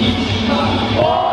一起